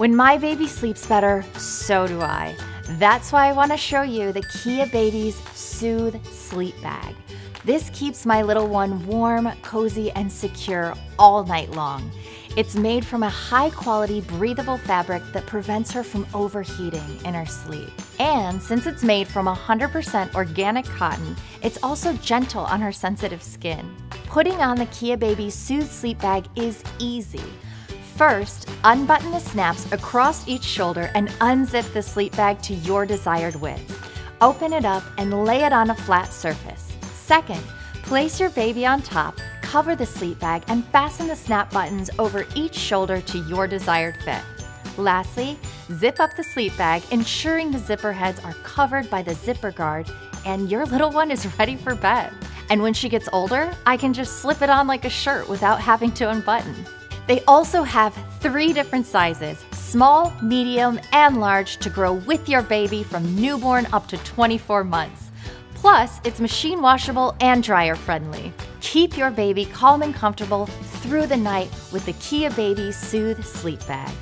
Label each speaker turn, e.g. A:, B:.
A: When my baby sleeps better, so do I. That's why I want to show you the KeaBabies Soothe Sleep Bag. This keeps my little one warm, cozy, and secure all night long. It's made from a high quality, breathable fabric that prevents her from overheating in her sleep. And since it's made from 100% organic cotton, it's also gentle on her sensitive skin. Putting on the KeaBaby Soothe Sleep Bag is easy. First, unbutton the snaps across each shoulder and unzip the sleep bag to your desired width. Open it up and lay it on a flat surface. Second, place your baby on top cover the sleep bag and fasten the snap buttons over each shoulder to your desired fit. Lastly, zip up the sleep bag, ensuring the zipper heads are covered by the zipper guard and your little one is ready for bed. And when she gets older, I can just slip it on like a shirt without having to unbutton. They also have three different sizes small, medium, and large to grow with your baby from newborn up to 24 months. Plus, it's machine washable and dryer friendly. Keep your baby calm and comfortable through the night with the KeaBaby Soothe Sleep Bag.